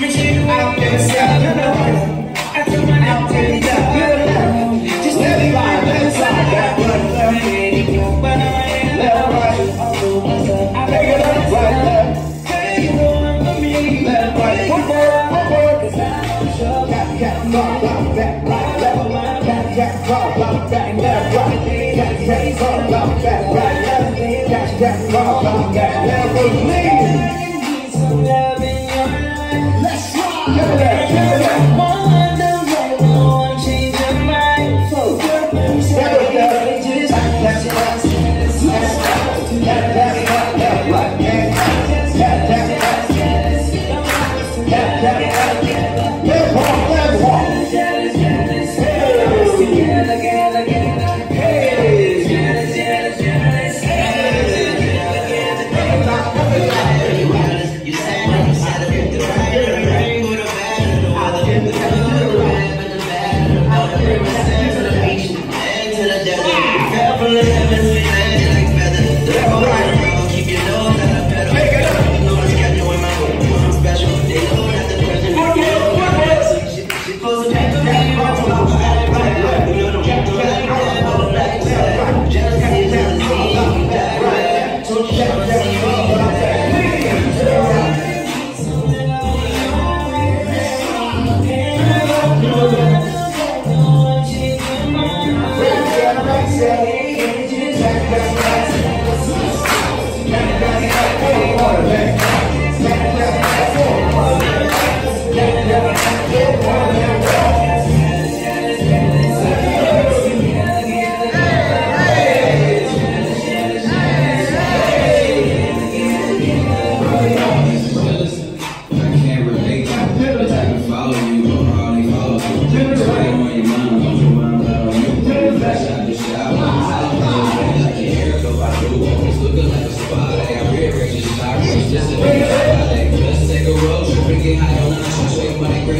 Make sure you out there, step